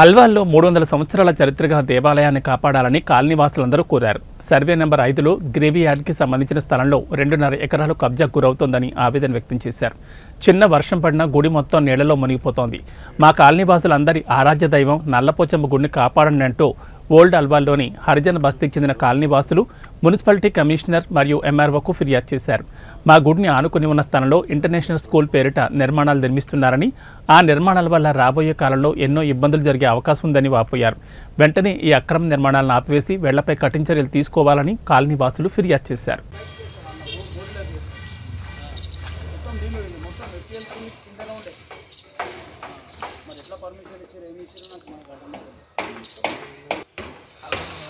అల్వాల్లో మూడు వందల సంవత్సరాల చరిత్రగా దేవాలయాన్ని కాపాడాలని కాలనీవాసులందరూ కోరారు. సర్వే నెంబర్ ఐదులో గ్రేవీ యార్డ్కి సంబంధించిన స్థలంలో రెండున్నర ఎకరాలు కబ్జా గురవుతోందని ఆవేదన వ్యక్తం చేశారు. చిన్న వర్షం పడినా గుడి మొత్తం నీళ్ళలో మునిగిపోతోంది. మా కాలనీవాసులందరి ఆరాధ్య దైవం నల్లపోచమ్మ గుడిని కాపాడండి అంటూ ఓల్డ్ అల్వాల్లోని హరిజన్ బస్తీకి చెందిన కాలనీవాసులు మున్సిపాలిటీ కమిషనర్ మరియు ఎంఆర్ఓకు ఫిర్యాదు చేశారు. మా గుడిని ఆనుకుని ఉన్న స్థలంలో ఇంటర్నేషనల్ స్కూల్ పేరిట నిర్మాణాలు నిర్మిస్తున్నారని ఆ నిర్మాణాల వల్ల రాబోయే కాలంలో ఎన్నో ఇబ్బందులు జరిగే అవకాశం ఉందని వాపోయారు. వెంటనే ఈ అక్రమ నిర్మాణాలను ఆపివేసి వెళ్ళపై కఠిన చర్యలు తీసుకోవాలని కాలనీవాసులు ఫిర్యాదు చేశారు.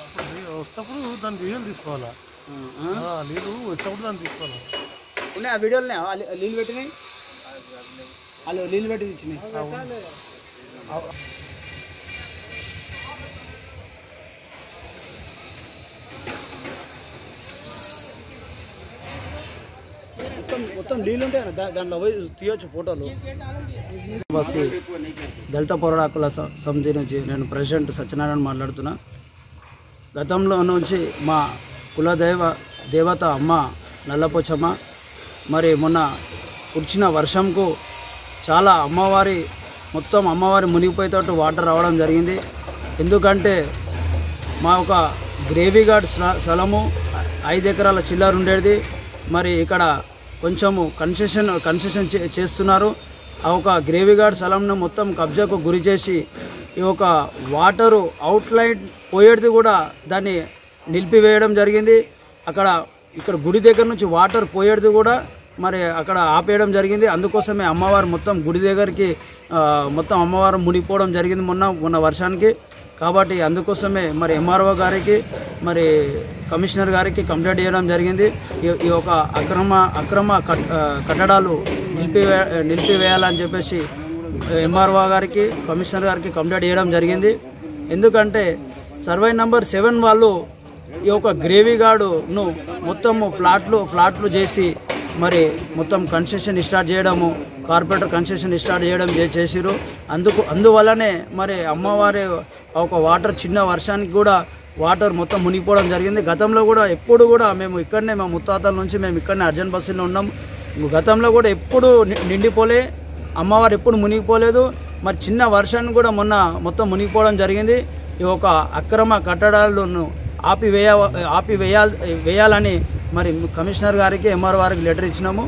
ఇప్పుడు నీళ్ళు వస్తప్పుడు దాని వీడియోలు తీసుకోవాలా నీళ్ళు వచ్చినప్పుడు దాన్ని తీసుకోవాలా? ఉన్నాయి. ఆ వీడియోలు నీళ్ళు పెట్టినాయి? వాళ్ళు నీళ్ళు పెట్టి ఇచ్చినాయి. మొత్తం మొత్తం నీళ్ళు ఉంటాయి దా- దాంట్లో పోయి తీయొచ్చు ఫోటోలు. బస్సు దళిత పోరాటకుల సమితి నుంచి నేను ప్రెసిడెంట్ సత్యనారాయణ మాట్లాడుతున్నా. గతంలో నుంచి మా కులదైవ దేవత అమ్మ నల్లపోచమ్మ మరి మొన్న కురిచిన వర్షంకు చాలా అమ్మవారి మొత్తం అమ్మవారి మునిగిపోయేటట్టు వాటర్ రావడం జరిగింది. ఎందుకంటే మా ఒక గ్రేవీ గార్డ్ స్థలము ఐదు ఎకరాల చిల్లర ఉండేది. మరి ఇక్కడ కొంచెము కన్సెషన్ కన్సెషన్ చే- చేస్తున్నారు. ఆ ఒక గ్రేవీ గార్డ్ స్థలంను మొత్తం కబ్జాకు గురి చేసి ఈ ఒక వాటరు అవుట్లైన్ పోయేది కూడా దాన్ని నిలిపివేయడం జరిగింది. అక్కడ ఇక్కడ గుడి దగ్గర నుంచి వాటర్ పోయేది కూడా మరి అక్కడ ఆపేయడం జరిగింది. అందుకోసమే అమ్మవారు మొత్తం గుడి దగ్గరికి మొత్తం అమ్మవారు మునిగిపోవడం జరిగింది మొన్న మొన్న వర్షానికి. కాబట్టి అందుకోసమే మరి ఎంఆర్ఓ గారికి మరి కమిషనర్ గారికి కంప్లైంట్ చేయడం జరిగింది. ఈ- ఈ యొక్క అక్రమ అక్రమ కట్- కట్టడాలు నిలిపివే నిలిపివేయాలని చెప్పేసి ఎంఆర్ఓ గారికి కమిషనర్ గారికి కంప్లైంట్ చేయడం జరిగింది. ఎందుకంటే సర్వే నంబర్ సెవెన్ వాళ్ళు ఈ యొక్క గ్రేవీ గార్డును మొత్తము ఫ్లాట్లు ఫ్లాట్లు చేసి మరి మొత్తం కన్స్ట్రక్షన్ స్టార్ట్ చేయడము కార్పొరేటర్ కన్స్ట్రక్షన్ స్టార్ట్ చేయడం చేసిరు అందుకు అందువల్లనే మరి అమ్మవారి ఒక వాటర్ చిన్న వర్షానికి కూడా వాటర్ మొత్తం మునిగిపోవడం జరిగింది. గతంలో కూడా ఎప్పుడు కూడా మేము ఇక్కడనే మా ముత్తాతల నుంచి మేము ఇక్కడనే అర్జెంట్ బస్సులో ఉన్నాం. గతంలో కూడా ఎప్పుడు ని- నిండిపోలే. అమ్మవారు ఎప్పుడు మునిగిపోలేదు. మరి చిన్న వర్షాన్ని కూడా మొన్న మొత్తం మునిగిపోవడం జరిగింది. ఈ ఒక అక్రమ కట్టడాలను ఆపివేయ ఆపివేయాల్ వేయాలని మరి కమిషనర్ గారికి ఎంఆర్ గారికి లెటర్ ఇచ్చినాము.